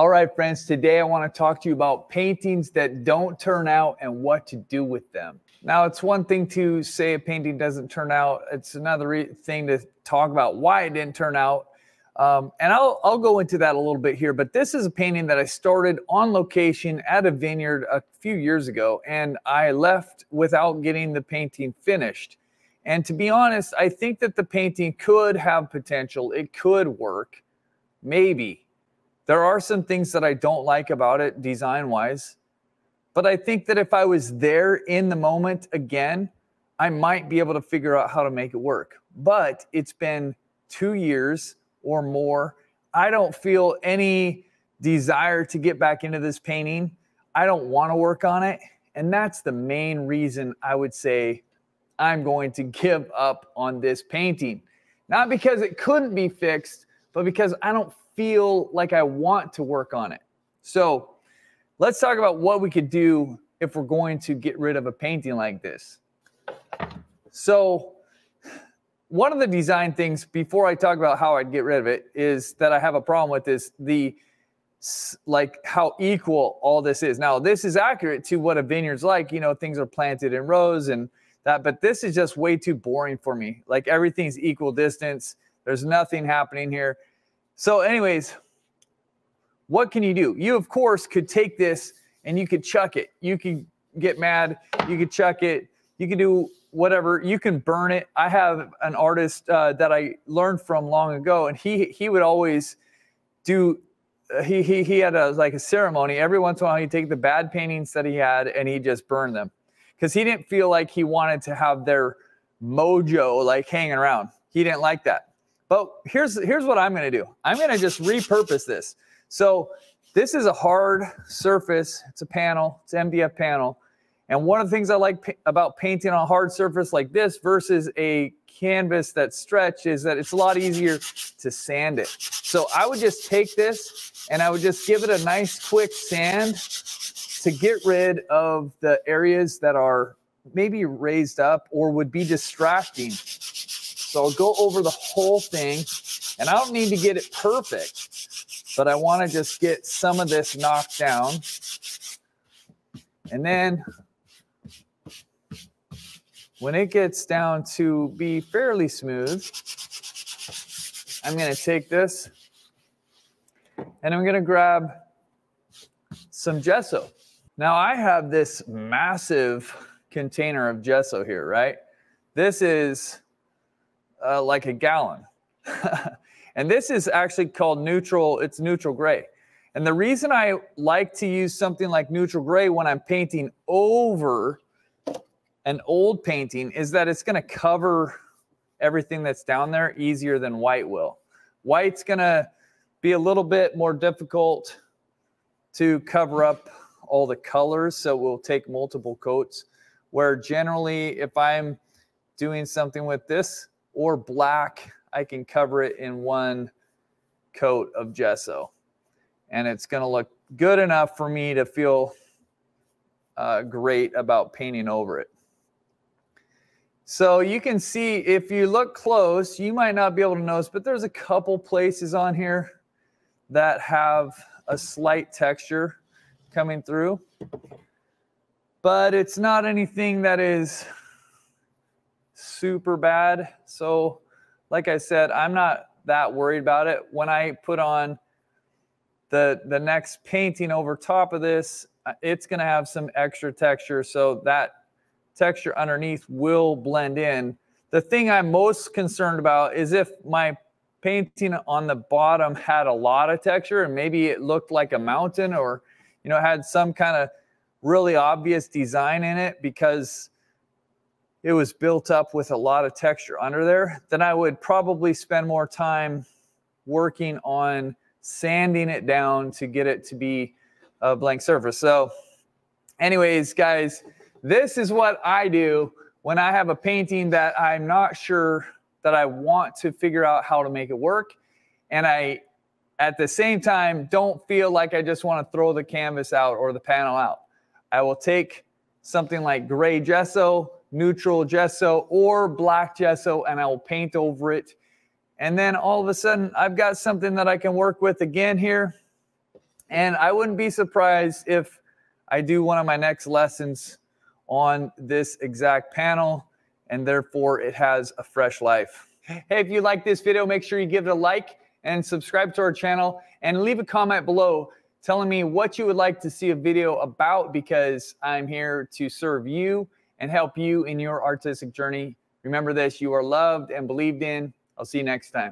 All right, friends, today I want to talk to you about paintings that don't turn out and what to do with them. Now, it's one thing to say a painting doesn't turn out, it's another thing to talk about why it didn't turn out. Um, and I'll, I'll go into that a little bit here, but this is a painting that I started on location at a vineyard a few years ago, and I left without getting the painting finished. And to be honest, I think that the painting could have potential, it could work, maybe there are some things that I don't like about it design wise, but I think that if I was there in the moment again, I might be able to figure out how to make it work. But it's been two years or more. I don't feel any desire to get back into this painting. I don't want to work on it. And that's the main reason I would say I'm going to give up on this painting. Not because it couldn't be fixed, but because I don't feel like I want to work on it. So let's talk about what we could do if we're going to get rid of a painting like this. So one of the design things before I talk about how I'd get rid of it is that I have a problem with is the like how equal all this is. Now, this is accurate to what a vineyard's like. You know, things are planted in rows and that, but this is just way too boring for me. Like everything's equal distance. There's nothing happening here. So, anyways, what can you do? You, of course, could take this and you could chuck it. You could get mad. You could chuck it. You could do whatever. You can burn it. I have an artist uh, that I learned from long ago, and he he would always do. Uh, he he he had a like a ceremony. Every once in a while, he'd take the bad paintings that he had and he'd just burn them because he didn't feel like he wanted to have their mojo like hanging around. He didn't like that. But here's here's what I'm going to do. I'm going to just repurpose this. So this is a hard surface. It's a panel. It's MDF panel. And one of the things I like about painting on a hard surface like this versus a canvas that stretched is that it's a lot easier to sand it. So I would just take this and I would just give it a nice quick sand to get rid of the areas that are maybe raised up or would be distracting so I'll go over the whole thing and I don't need to get it perfect, but I want to just get some of this knocked down. And then when it gets down to be fairly smooth, I'm going to take this and I'm going to grab some gesso. Now I have this massive container of gesso here, right? This is uh, like a gallon. and this is actually called neutral, it's neutral gray. And the reason I like to use something like neutral gray when I'm painting over an old painting is that it's going to cover everything that's down there easier than white will. White's going to be a little bit more difficult to cover up all the colors, so we'll take multiple coats. Where generally, if I'm doing something with this or black, I can cover it in one coat of gesso. And it's going to look good enough for me to feel uh, great about painting over it. So you can see if you look close, you might not be able to notice, but there's a couple places on here that have a slight texture coming through. But it's not anything that is super bad. So, like I said, I'm not that worried about it. When I put on the the next painting over top of this, uh, it's going to have some extra texture, so that texture underneath will blend in. The thing I'm most concerned about is if my painting on the bottom had a lot of texture and maybe it looked like a mountain or you know had some kind of really obvious design in it because it was built up with a lot of texture under there, then I would probably spend more time working on sanding it down to get it to be a blank surface. So, anyways, guys, this is what I do when I have a painting that I'm not sure that I want to figure out how to make it work. And I, at the same time, don't feel like I just want to throw the canvas out or the panel out. I will take something like gray gesso, neutral gesso or black gesso and I will paint over it. And then all of a sudden I've got something that I can work with again here. And I wouldn't be surprised if I do one of my next lessons on this exact panel and therefore it has a fresh life. Hey, if you like this video, make sure you give it a like and subscribe to our channel and leave a comment below telling me what you would like to see a video about because I'm here to serve you and help you in your artistic journey. Remember this, you are loved and believed in. I'll see you next time.